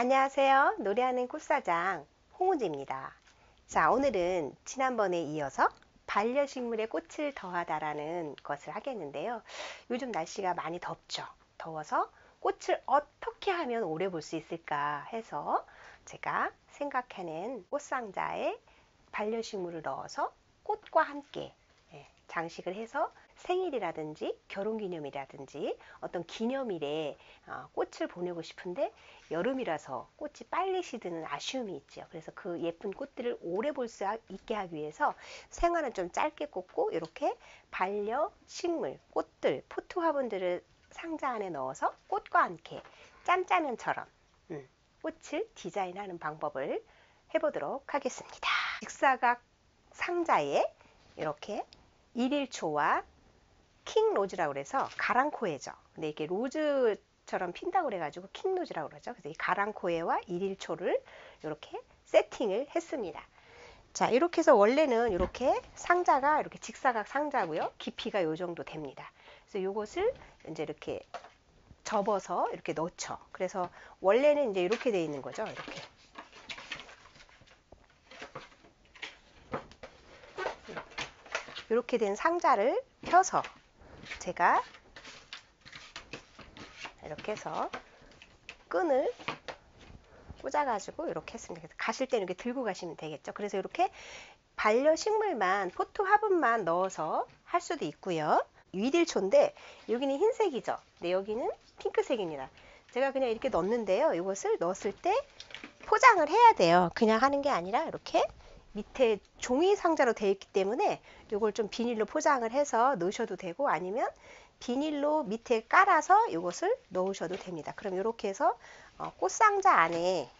안녕하세요. 노래하는 꽃사장 홍우지입니다. 자, 오늘은 지난번에 이어서 반려식물에 꽃을 더하다라는 것을 하겠는데요. 요즘 날씨가 많이 덥죠. 더워서 꽃을 어떻게 하면 오래 볼 수 있을까 해서 제가 생각해낸 꽃상자에 반려식물을 넣어서 꽃과 함께 예, 장식을 해서 생일이라든지 결혼기념이라든지 어떤 기념일에 어, 꽃을 보내고 싶은데 여름이라서 꽃이 빨리 시드는 아쉬움이 있죠. 그래서 그 예쁜 꽃들을 오래 볼 수 있게 하기 위해서 생활은 좀 짧게 꽂고 이렇게 반려 식물, 꽃들, 포트 화분들을 상자 안에 넣어서 꽃과 함께 짬짜면처럼 음, 꽃을 디자인하는 방법을 해보도록 하겠습니다. 직사각 상자에 이렇게 1일초와 킹 로즈라고 그래서 가랑코에죠. 근데 이게 로즈처럼 핀다고 그래가지고 킹 로즈라고 그러죠. 그래서 이 가랑코에와 1일초를 이렇게 세팅을 했습니다. 자, 이렇게 해서 원래는 이렇게 상자가 이렇게 직사각 상자고요. 깊이가 요 정도 됩니다. 그래서 이것을 이제 이렇게 접어서 이렇게 넣죠. 그래서 원래는 이제 이렇게 되어 있는 거죠. 이렇게. 이렇게 된 상자를 펴서 제가 이렇게 해서 끈을 꽂아가지고 이렇게 했습니다. 가실 때는 이렇게 들고 가시면 되겠죠. 그래서 이렇게 반려식물만 포트 화분만 넣어서 할 수도 있고요. 위딜초인데 여기는 흰색이죠. 근데 여기는 핑크색입니다. 제가 그냥 이렇게 넣는데요. 이것을 넣었을 때 포장을 해야 돼요. 그냥 하는 게 아니라 이렇게 밑에 종이 상자로 되어 있기 때문에 이걸 좀 비닐로 포장을 해서 넣으셔도 되고 아니면 비닐로 밑에 깔아서 이것을 넣으셔도 됩니다. 그럼 이렇게 해서 어, 꽃상자 안에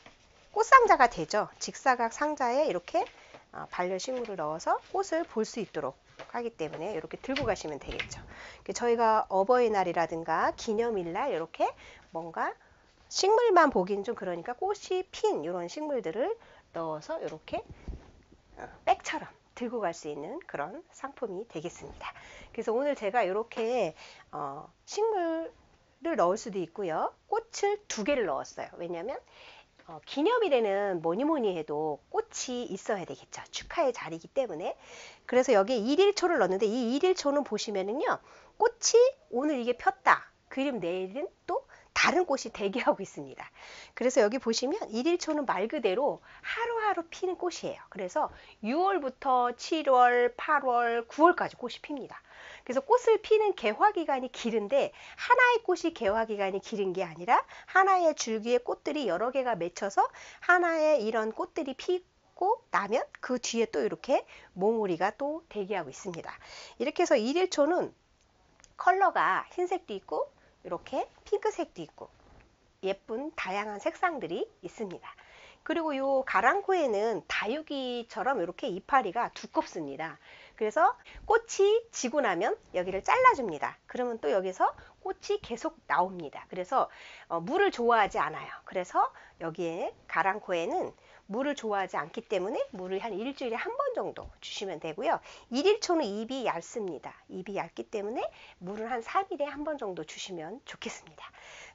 꽃상자가 되죠. 직사각 상자에 이렇게 어, 반려식물을 넣어서 꽃을 볼 수 있도록 하기 때문에 이렇게 들고 가시면 되겠죠. 저희가 어버이날이라든가 기념일날 이렇게 뭔가 식물만 보기는 좀 그러니까 꽃이 핀 이런 식물들을 넣어서 이렇게 어, 백처럼 들고 갈 수 있는 그런 상품이 되겠습니다. 그래서 오늘 제가 이렇게 어, 식물을 넣을 수도 있고요. 꽃을 두 개를 넣었어요. 왜냐하면 어, 기념일에는 뭐니 뭐니 해도 꽃이 있어야 되겠죠. 축하의 자리이기 때문에. 그래서 여기에 일일초를 넣었는데 이 일일초는 보시면은요. 꽃이 오늘 이게 폈다. 그림 내일은 또 다른 꽃이 대기하고 있습니다. 그래서 여기 보시면 일일초는 말 그대로 하루하루 피는 꽃이에요. 그래서 6월부터 7월, 8월, 9월까지 꽃이 핍니다. 그래서 꽃을 피는 개화 기간이 길은데 하나의 꽃이 개화 기간이 길은 게 아니라 하나의 줄기에 꽃들이 여러 개가 맺혀서 하나의 이런 꽃들이 피고 나면 그 뒤에 또 이렇게 몽우리가 또 대기하고 있습니다. 이렇게 해서 일일초는 컬러가 흰색도 있고 이렇게 핑크색도 있고 예쁜 다양한 색상들이 있습니다. 그리고 이 가랑코에는 다육이처럼 이렇게 이파리가 두껍습니다. 그래서 꽃이 지고 나면 여기를 잘라줍니다. 그러면 또 여기서 꽃이 계속 나옵니다. 그래서 어, 물을 좋아하지 않아요. 그래서 여기에 가랑코에는 물을 좋아하지 않기 때문에 물을 한 일주일에 한 번 정도 주시면 되고요. 일일초는 잎이 얇습니다. 잎이 얇기 때문에 물을 한 3일에 한 번 정도 주시면 좋겠습니다.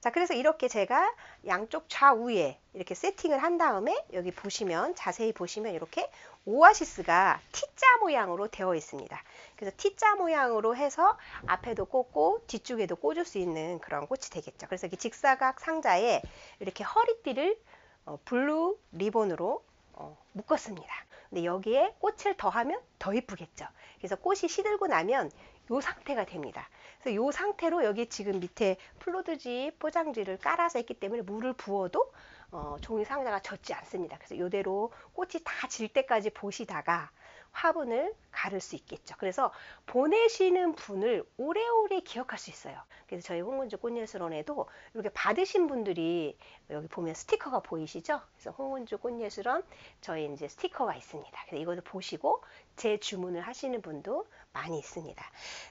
자, 그래서 이렇게 제가 양쪽 좌우에 이렇게 세팅을 한 다음에 여기 보시면 자세히 보시면 이렇게 오아시스가 T자 모양으로 되어 있습니다. 그래서 T자 모양으로 해서 앞에도 꽂고 뒤쪽에도 꽂을 수 있는 그런 꽃이 되겠죠. 그래서 이 직사각 상자에 이렇게 허리띠를 어, blue 리본으로 어, 묶었습니다. 근데 여기에 꽃을 더하면 더 이쁘겠죠. 그래서 꽃이 시들고 나면 이 상태가 됩니다. 그래서 이 상태로 여기 지금 밑에 플로드지 포장지를 깔아서 했기 때문에 물을 부어도 어, 종이 상자가 젖지 않습니다. 그래서 이대로 꽃이 다 질 때까지 보시다가 화분을 가를 수 있겠죠. 그래서 보내시는 분을 오래오래 기억할 수 있어요. 그래서 저희 홍문주 꽃예술원에도 이렇게 받으신 분들이 여기 보면 스티커가 보이시죠? 그래서 홍문주 꽃예술원 저희 이제 스티커가 있습니다. 그래서 이것을 보시고 재 주문을 하시는 분도 많이 있습니다.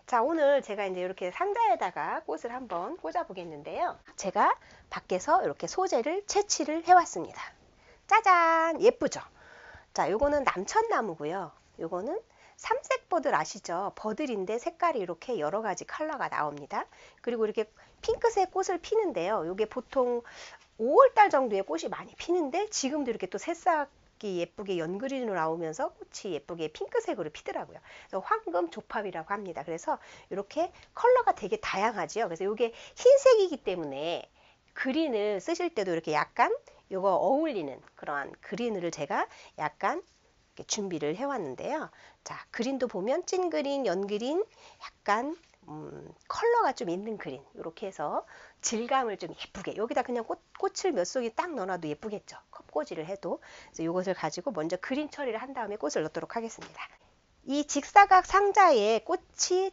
자, 오늘 제가 이제 이렇게 상자에다가 꽃을 한번 꽂아 보겠는데요. 제가 밖에서 이렇게 소재를 채취를 해왔습니다. 짜잔! 예쁘죠? 자, 요거는 남천나무고요. 요거는 삼색 버들 아시죠? 버들인데 색깔이 이렇게 여러 가지 컬러가 나옵니다. 그리고 이렇게 핑크색 꽃을 피는데요. 요게 보통 5월달 정도에 꽃이 많이 피는데 지금도 이렇게 또 새싹이 예쁘게 연그린으로 나오면서 꽃이 예쁘게 핑크색으로 피더라고요. 그래서 황금 조팝이라고 합니다. 그래서 이렇게 컬러가 되게 다양하지요. 그래서 이게 흰색이기 때문에 그린을 쓰실 때도 이렇게 약간 이거 어울리는 그러한 그린을 제가 약간 준비를 해왔는데요. 자, green도 보면 찐 green, 연 green, 약간 음, 컬러가 좀 있는 green. 이렇게 해서 질감을 좀 예쁘게. 여기다 그냥 꽃, 꽃을 몇 송이 딱 넣어놔도 예쁘겠죠. 컵꽂이를 해도. 그래서 이것을 가지고 먼저 green 처리를 한 다음에 꽃을 넣도록 하겠습니다. 이 직사각 상자에 꽃이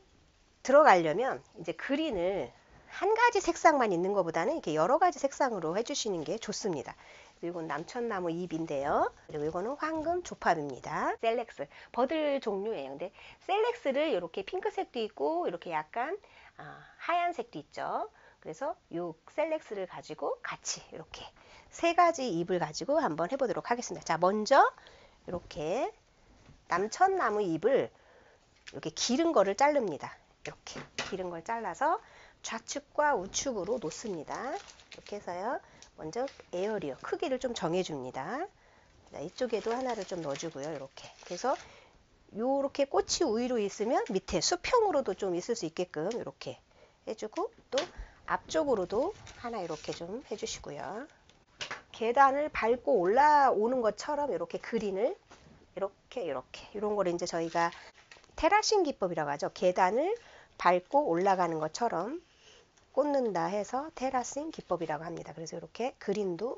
들어가려면 이제 green을 한 가지 색상만 있는 것보다는 이렇게 여러 가지 색상으로 해주시는 게 좋습니다 이건 남천나무 잎인데요. 그리고 이거는 황금 조팝입니다. Salix 버들 종류예요. 근데 셀렉스를 이렇게 핑크색도 있고 이렇게 약간 아, 하얀색도 있죠. 그래서 이 셀렉스를 가지고 같이 이렇게 세 가지 잎을 가지고 한번 해보도록 하겠습니다. 자, 먼저 이렇게 남천나무 잎을 이렇게 기른 거를 자릅니다. 이렇게 기른 걸 잘라서 좌측과 우측으로 놓습니다. 이렇게 해서요. 먼저 에어리어 크기를 좀 정해줍니다. 자, 이쪽에도 하나를 좀 넣어주고요. 이렇게. 그래서 이렇게 꽃이 우위로 있으면 밑에 수평으로도 좀 있을 수 있게끔 이렇게 해주고 또 앞쪽으로도 하나 이렇게 좀 해주시고요. 계단을 밟고 올라오는 것처럼 이렇게 그린을 이렇게 이렇게 이런 거를 이제 저희가 테라싱 기법이라고 하죠. 계단을 밟고 올라가는 것처럼 꽂는다 해서 테라싱 기법이라고 합니다. 그래서 이렇게 그린도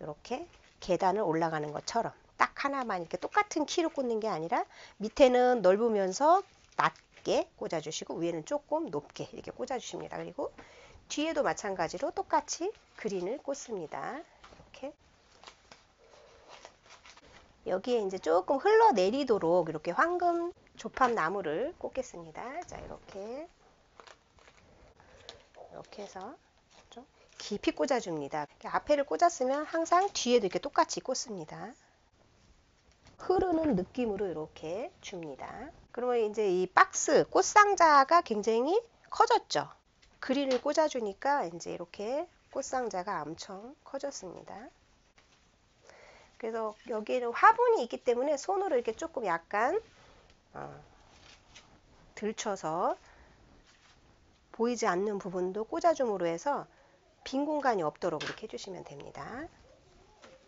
이렇게 계단을 올라가는 것처럼 딱 하나만 이렇게 똑같은 키로 꽂는 게 아니라 밑에는 넓으면서 낮게 꽂아주시고 위에는 조금 높게 이렇게 꽂아주십니다. 그리고 뒤에도 마찬가지로 똑같이 그린을 꽂습니다. 이렇게 여기에 이제 조금 흘러내리도록 이렇게 황금 조팝 나무를 꽂겠습니다. 자 이렇게 이렇게 해서 좀 깊이 꽂아줍니다. 앞에를 꽂았으면 항상 뒤에도 이렇게 똑같이 꽂습니다. 흐르는 느낌으로 이렇게 줍니다. 그러면 이제 이 박스 꽃상자가 굉장히 커졌죠. 그린을 꽂아주니까 이제 이렇게 꽃상자가 엄청 커졌습니다. 그래서 여기에는 화분이 있기 때문에 손으로 이렇게 조금 약간 어, 들쳐서 보이지 않는 부분도 꽂아줌으로 해서 빈 공간이 없도록 이렇게 해주시면 됩니다.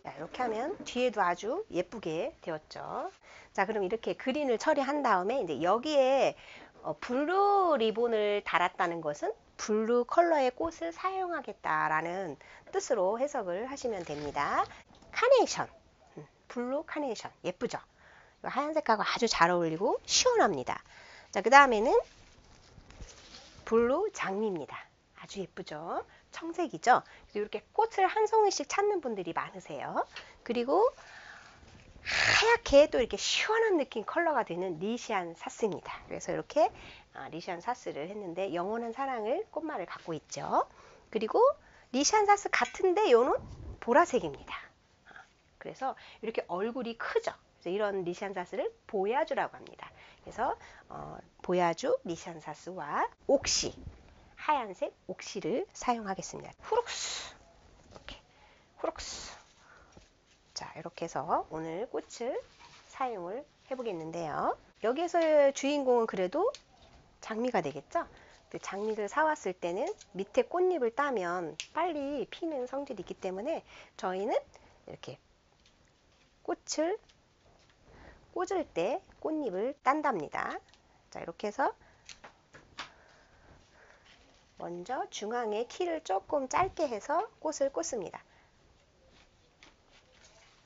자, 이렇게 하면 뒤에도 아주 예쁘게 되었죠. 자, 그럼 이렇게 green을 처리한 다음에 이제 여기에 어, blue 리본을 달았다는 것은 blue 컬러의 꽃을 사용하겠다라는 뜻으로 해석을 하시면 됩니다. 카네이션, 음, blue 카네이션 예쁘죠? 하얀색하고 아주 잘 어울리고 시원합니다. 자, 그 다음에는 blue 장미입니다. 아주 예쁘죠? 청색이죠? 이렇게 꽃을 한 송이씩 찾는 분들이 많으세요. 그리고 하얗게 또 이렇게 시원한 느낌 컬러가 되는 리시안사스입니다. 그래서 이렇게 아, 리시안사스를 했는데 영원한 사랑을 꽃말을 갖고 있죠. 그리고 리시안사스 같은데 요는 보라색입니다. 아, 그래서 이렇게 얼굴이 크죠. 이런 리시안 사스를 보야주라고 합니다. 그래서 어, 보야주 리시안사스와 옥시 하얀색 옥시를 사용하겠습니다. 후룩스 이렇게 후룩스 자 이렇게 해서 오늘 꽃을 사용을 해보겠는데요. 여기에서의 주인공은 그래도 장미가 되겠죠? 그 장미를 사왔을 때는 밑에 꽃잎을 따면 빨리 피는 성질이 있기 때문에 저희는 이렇게 꽃을 꽂을 때 꽃잎을 딴답니다. 자, 이렇게 해서 먼저 중앙에 키를 조금 짧게 해서 꽃을 꽂습니다.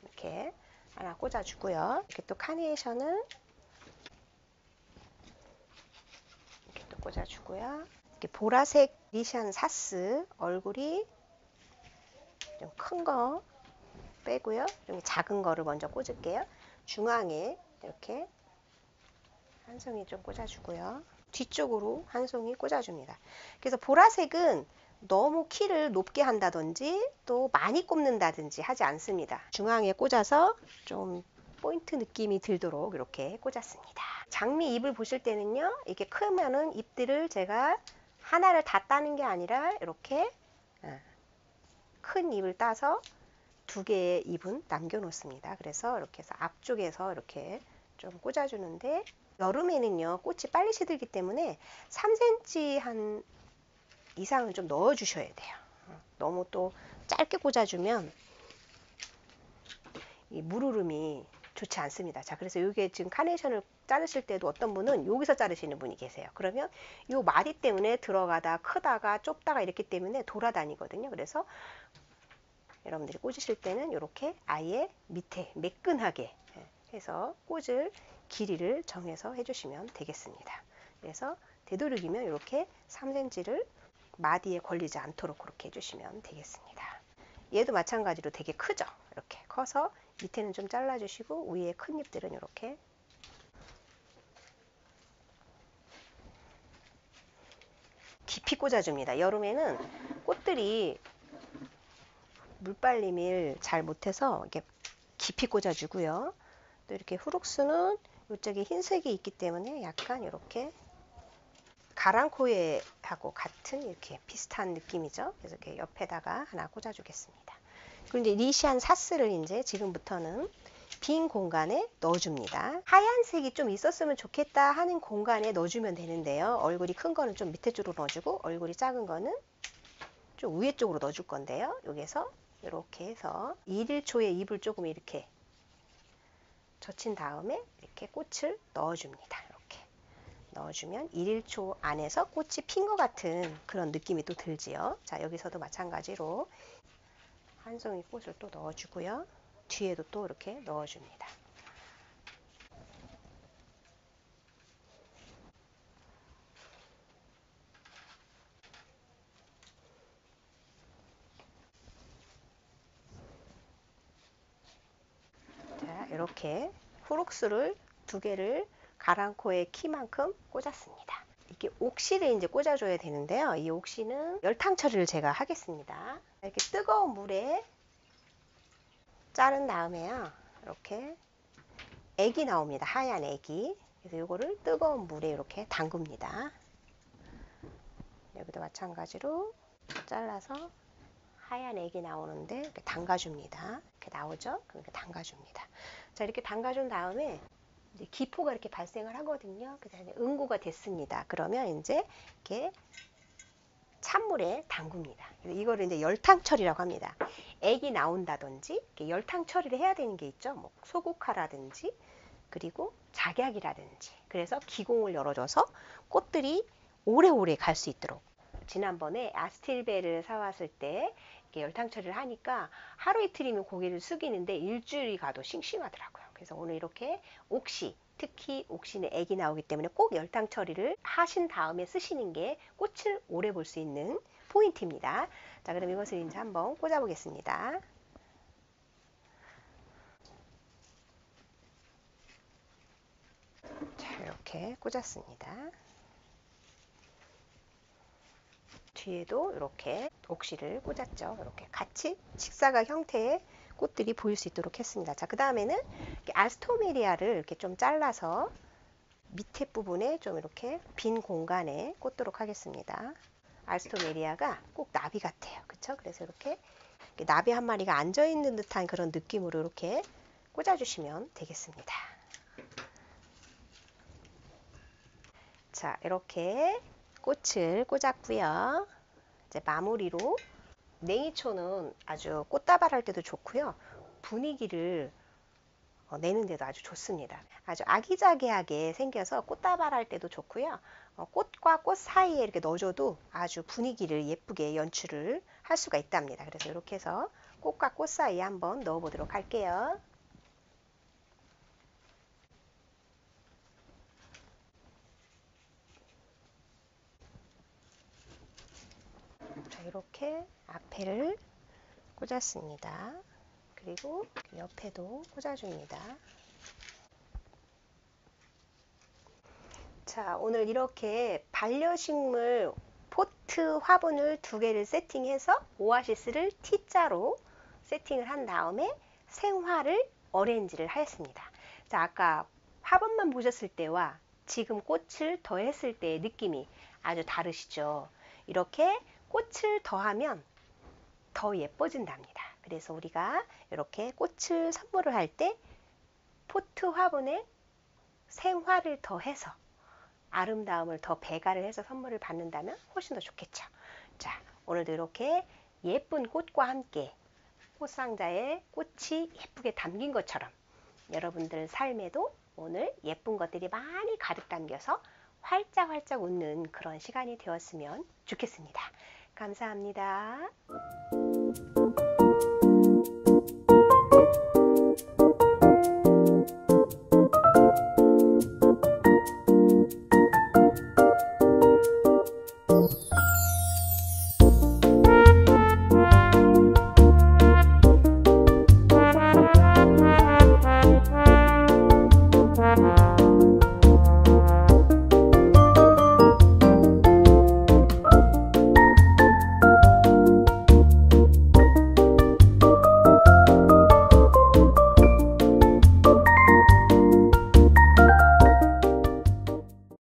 이렇게 하나 꽂아주고요. 이렇게 또 카네이션은 이렇게 또 꽂아주고요. 이렇게 보라색 리션 사스 얼굴이 좀 큰 거 빼고요. 좀 작은 거를 먼저 꽂을게요. 중앙에 이렇게 한 송이 좀 꽂아주고요. 뒤쪽으로 한 송이 꽂아줍니다. 그래서 보라색은 너무 키를 높게 한다든지 또 많이 꼽는다든지 하지 않습니다. 중앙에 꽂아서 좀 포인트 느낌이 들도록 이렇게 꽂았습니다. 장미 잎을 보실 때는요. 이게 크면은 잎들을 제가 하나를 다 따는 게 아니라 이렇게 어, 큰 잎을 따서 두 개의 잎은 남겨놓습니다. 그래서 이렇게 해서 앞쪽에서 이렇게 좀 꽂아주는데 여름에는요 꽃이 빨리 시들기 때문에 3cm 한 이상은 좀 넣어 주셔야 돼요. 너무 또 짧게 꽂아주면 이 물흐름이 좋지 않습니다. 자, 그래서 이게 지금 카네이션을 자르실 때도 어떤 분은 여기서 자르시는 분이 계세요. 그러면 이 마디 때문에 들어가다 크다가 좁다가 이렇기 때문에 돌아다니거든요. 그래서 여러분들이 꽂으실 때는 이렇게 아예 밑에 매끈하게 해서 꽂을 길이를 정해서 해주시면 되겠습니다. 그래서 되도록이면 이렇게 3cm를 마디에 걸리지 않도록 그렇게 해주시면 되겠습니다. 얘도 마찬가지로 되게 크죠? 이렇게 커서 밑에는 좀 잘라주시고 위에 큰 잎들은 이렇게 깊이 꽂아줍니다. 여름에는 꽃들이 물빨림을 잘 못해서 이렇게 깊이 꽂아주고요. 또 이렇게 후룩스는 이쪽에 흰색이 있기 때문에 약간 이렇게 가랑코에하고 같은 이렇게 비슷한 느낌이죠. 그래서 이렇게 옆에다가 하나 꽂아주겠습니다. 그리고 이제 리시안 사스를 이제 지금부터는 빈 공간에 넣어줍니다. 하얀색이 좀 있었으면 좋겠다 하는 공간에 넣어주면 되는데요. 얼굴이 큰 거는 좀 밑에 쪽으로 넣어주고 얼굴이 작은 거는 좀 위에 쪽으로 넣어줄 건데요. 여기서 이렇게 해서 1일초에 잎을 조금 이렇게 젖힌 다음에 이렇게 꽃을 넣어줍니다. 이렇게 넣어주면 1일초 안에서 꽃이 핀 것 같은 그런 느낌이 또 들지요. 자 여기서도 마찬가지로 한 송이 꽃을 또 넣어주고요. 뒤에도 또 이렇게 넣어줍니다. 자, 이렇게 후룩스를 두 개를 가랑코의 키만큼 꽂았습니다. 이렇게 옥시를 이제 꽂아줘야 되는데요. 이 옥시는 열탕 처리를 제가 하겠습니다. 이렇게 뜨거운 물에 자른 다음에요. 이렇게 액이 나옵니다. 하얀 액이. 그래서 이거를 뜨거운 물에 이렇게 담굽니다. 여기도 마찬가지로 잘라서 하얀 액이 나오는데 이렇게 담가줍니다. 이렇게 나오죠? 그렇게 담가줍니다. 자, 이렇게 담가준 다음에 이제 기포가 이렇게 발생을 하거든요. 그래서 응고가 됐습니다. 그러면 이제 이렇게 찬물에 담굽니다. 이거를 이제 열탕 처리라고 합니다. 액이 나온다든지 열탕 처리를 해야 되는 게 있죠. 뭐 소국화라든지 그리고 작약이라든지 그래서 기공을 열어줘서 꽃들이 오래오래 갈 수 있도록 지난번에 아스틸베를 사왔을 때 열탕 처리를 하니까 하루 이틀이면 고개를 숙이는데 일주일이 가도 싱싱하더라고요. 그래서 오늘 이렇게 옥시, 특히 옥시는 액이 나오기 때문에 꼭 열탕 처리를 하신 다음에 쓰시는 게 꽃을 오래 볼 수 있는 포인트입니다. 자, 그럼 이것을 이제 한번 꽂아 보겠습니다. 자, 이렇게 꽂았습니다. 뒤에도 이렇게 옥시를 꽂았죠. 이렇게 같이 직사각 형태의 꽃들이 보일 수 있도록 했습니다. 자, 그 다음에는 아스토메리아를 이렇게 좀 잘라서 밑에 부분에 좀 이렇게 빈 공간에 꽂도록 하겠습니다. 아스토메리아가 꼭 나비 같아요. 그쵸? 그래서 이렇게 나비 한 마리가 앉아있는 듯한 그런 느낌으로 이렇게 꽂아주시면 되겠습니다. 자, 이렇게 꽃을 꽂았고요. 이제 마무리로 냉이초는 아주 꽃다발 할 때도 좋고요. 분위기를 어, 내는 데도 아주 좋습니다. 아주 아기자기하게 생겨서 꽃다발 할 때도 좋고요. 어, 꽃과 꽃 사이에 이렇게 넣어줘도 아주 분위기를 예쁘게 연출을 할 수가 있답니다. 그래서 이렇게 해서 꽃과 꽃 사이에 한번 넣어보도록 할게요. 이렇게 앞에를 꽂았습니다. 그리고 옆에도 꽂아줍니다. 자, 오늘 이렇게 반려식물 pot 화분을 두 개를 세팅해서 오아시스를 T자로 세팅을 한 다음에 생화를 arrange를 하였습니다. 자, 아까 화분만 보셨을 때와 지금 꽃을 더했을 때의 느낌이 아주 다르시죠. 이렇게 꽃을 더하면 더 예뻐진답니다. 그래서 우리가 이렇게 꽃을 선물을 할 때 pot 화분에 생화를 더해서 아름다움을 더 배가를 해서 선물을 받는다면 훨씬 더 좋겠죠. 자, 오늘도 이렇게 예쁜 꽃과 함께 꽃상자에 꽃이 예쁘게 담긴 것처럼 여러분들 삶에도 오늘 예쁜 것들이 많이 가득 담겨서 활짝활짝 웃는 그런 시간이 되었으면 좋겠습니다. 감사합니다.